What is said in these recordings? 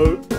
out.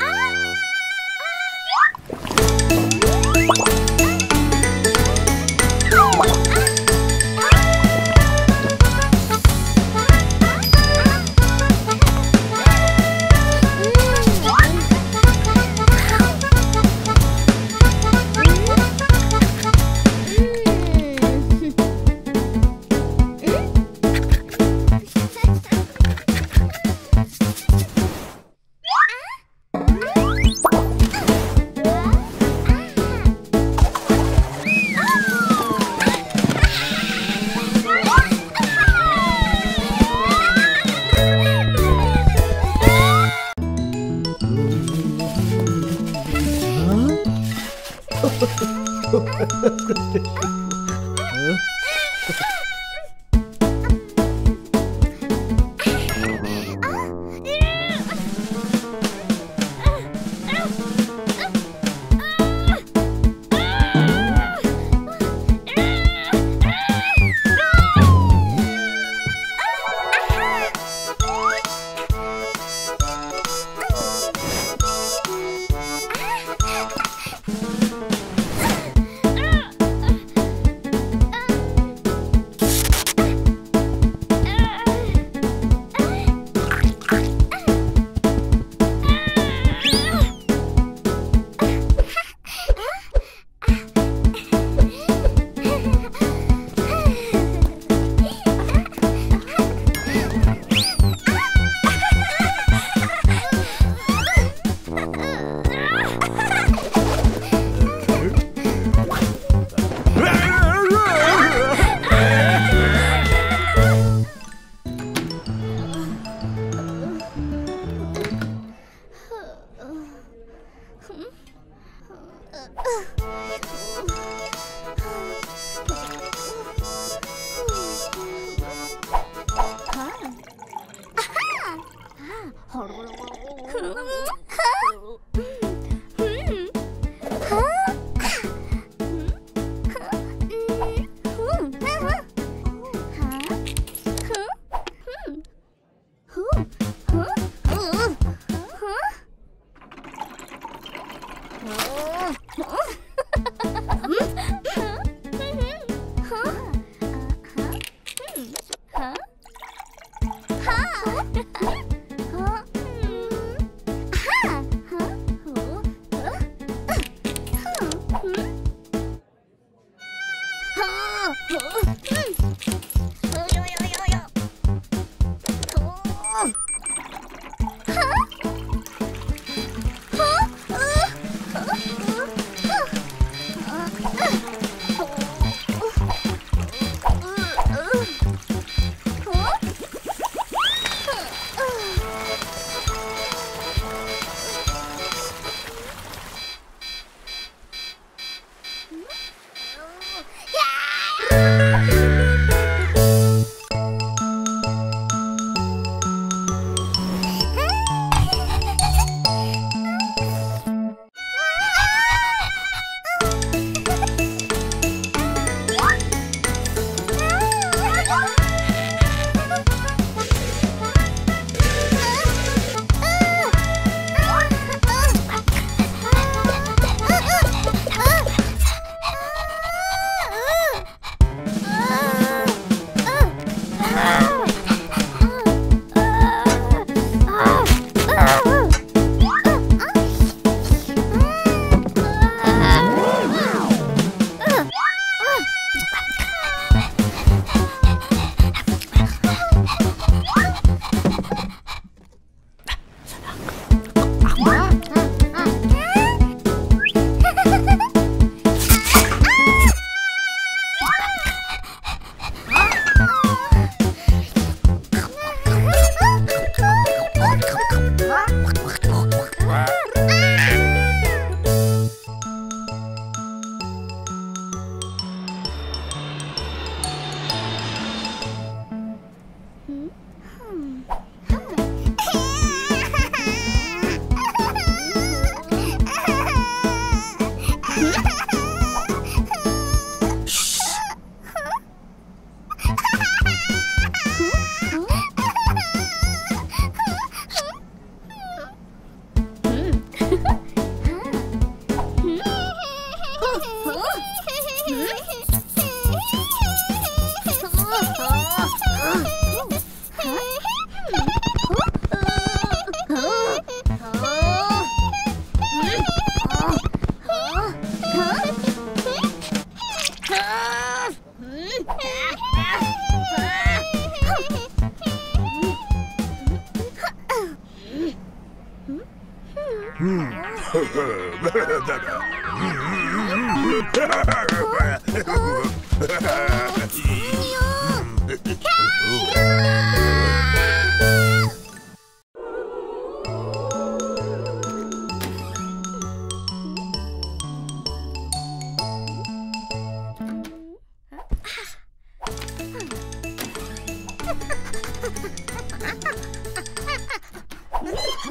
아! 아!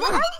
Huh?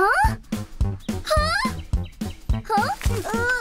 Huh? Huh? Huh? Uh.